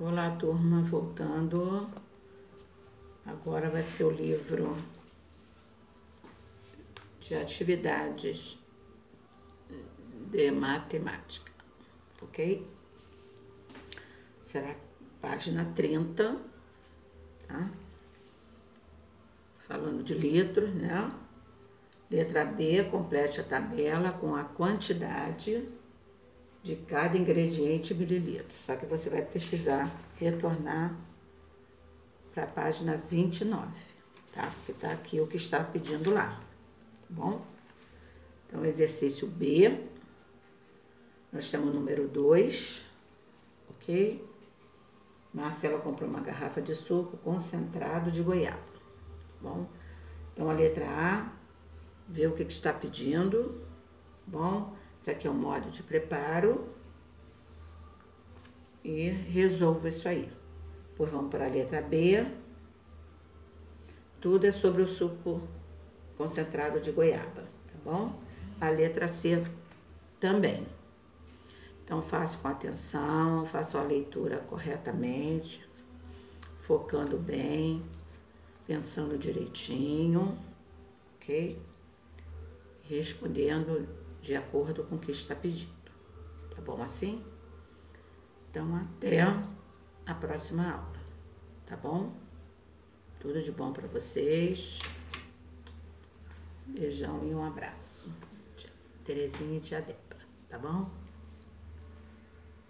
Olá, turma, voltando. Agora vai ser o livro de atividades de matemática, ok? Será página 30, tá? Falando de litros, né? Letra B, complete a tabela com a quantidade de cada ingrediente mililitros. Só que você vai precisar retornar para a página 29, tá? Porque tá aqui o que está pedindo lá, tá bom? Então, exercício B, nós temos o número 2, ok? Marcela comprou uma garrafa de suco concentrado de goiaba, tá bom? Então, a letra A, vê o que, que está pedindo, tá bom? Isso aqui é o modo de preparo. E resolvo isso aí. Depois vamos para a letra B. Tudo é sobre o suco concentrado de goiaba, tá bom? A letra C também. Então, faço com atenção, faço a leitura corretamente, focando bem, pensando direitinho, ok? Respondendo de acordo com o que está pedindo. Tá bom assim? Então, até a próxima aula. Tá bom? Tudo de bom para vocês. Beijão e um abraço. Terezinha e tia Débora. Tá bom?